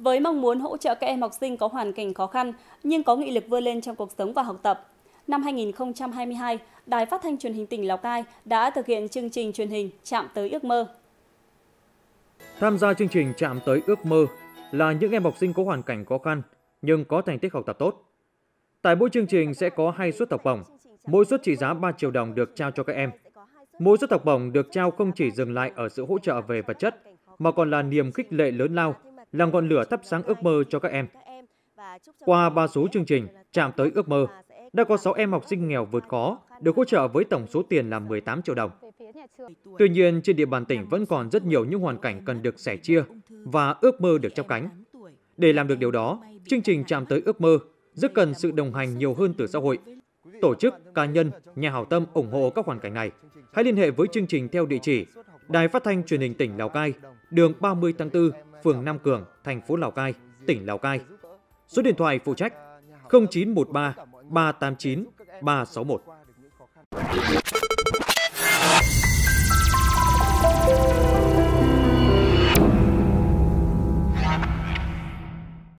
với mong muốn hỗ trợ các em học sinh có hoàn cảnh khó khăn nhưng có nghị lực vươn lên trong cuộc sống và học tập. Năm 2022, Đài Phát thanh Truyền hình tỉnh Lào Cai đã thực hiện chương trình truyền hình Chạm tới ước mơ. Tham gia chương trình Chạm tới ước mơ là những em học sinh có hoàn cảnh khó khăn nhưng có thành tích học tập tốt. Tại mỗi chương trình sẽ có hai suất học bổng, mỗi suất trị giá 3 triệu đồng được trao cho các em. Mỗi suất học bổng được trao không chỉ dừng lại ở sự hỗ trợ về vật chất, mà còn là niềm khích lệ lớn lao, là ngọn lửa thắp sáng ước mơ cho các em. Qua ba số chương trình Chạm tới ước mơ, đã có 6 em học sinh nghèo vượt khó được hỗ trợ với tổng số tiền là 18 triệu đồng. Tuy nhiên, trên địa bàn tỉnh vẫn còn rất nhiều những hoàn cảnh cần được sẻ chia và ước mơ được chắp cánh. Để làm được điều đó, chương trình Chạm tới ước mơ rất cần sự đồng hành nhiều hơn từ xã hội. Tổ chức, cá nhân, nhà hảo tâm ủng hộ các hoàn cảnh này. Hãy liên hệ với chương trình theo địa chỉ Đài Phát thanh Truyền hình tỉnh Lào Cai, đường 30 tháng 4, phường Nam Cường, thành phố Lào Cai, tỉnh Lào Cai. Số điện thoại phụ trách 0913 389 361.